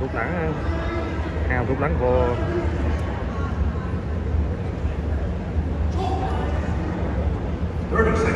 hàng tủ lạnh hàng tủ lạnh của Thirty.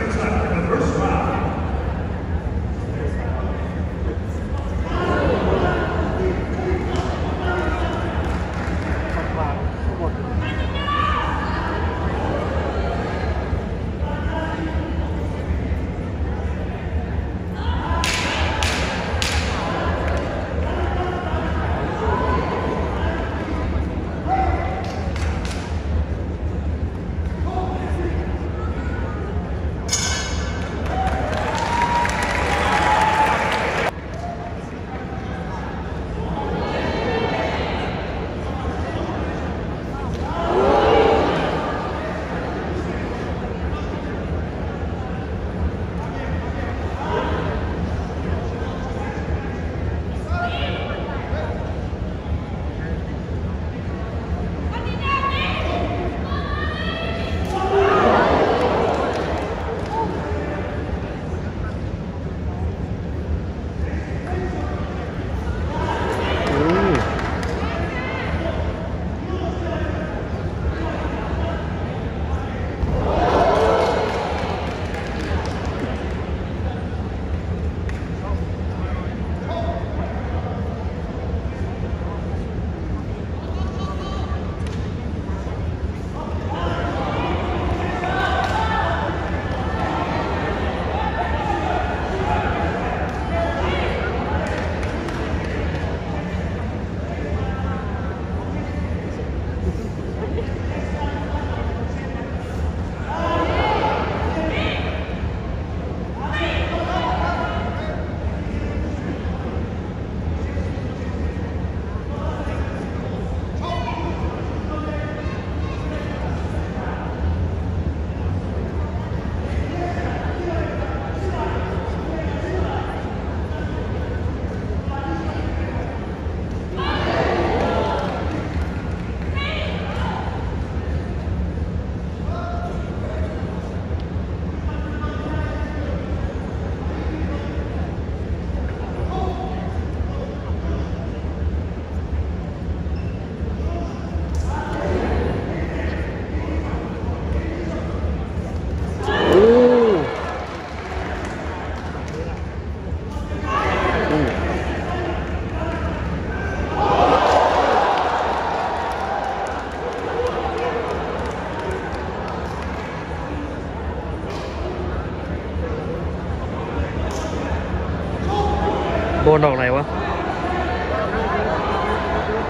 โดนดอกไหนวะ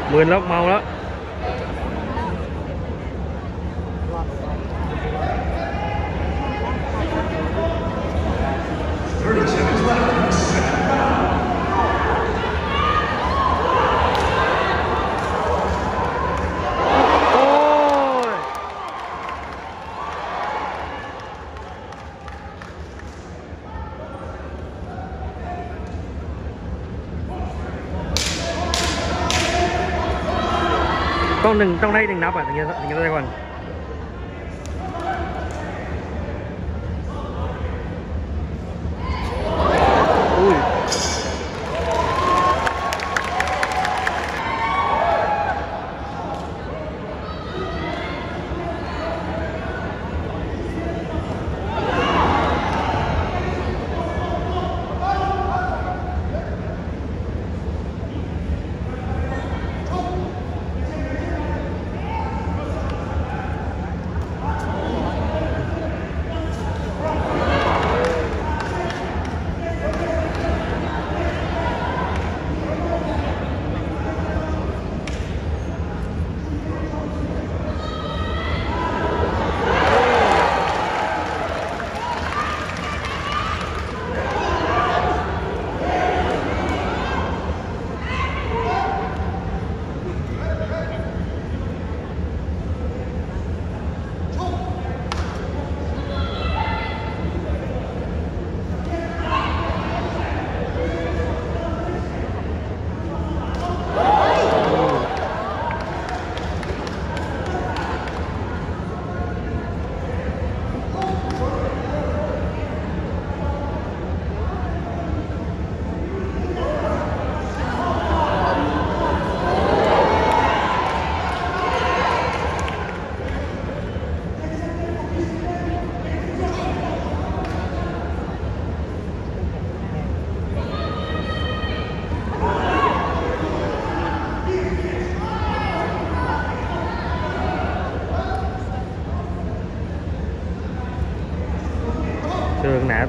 เมือนแล้วเมาแล้ว con đừng trong đây đừng nắp à đừng đừng ra đây còn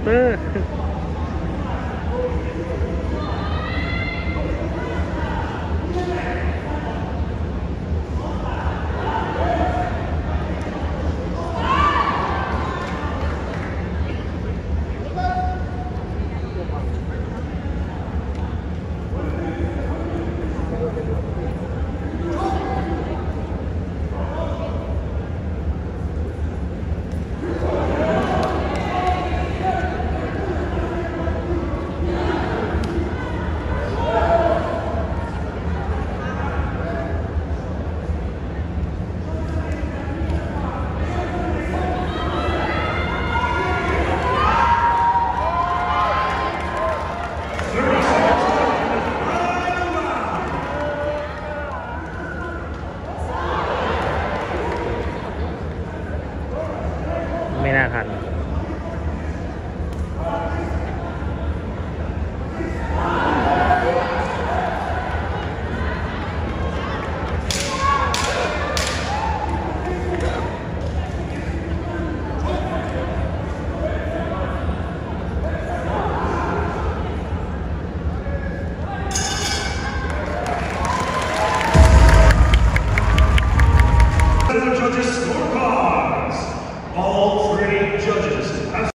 嗯。5,000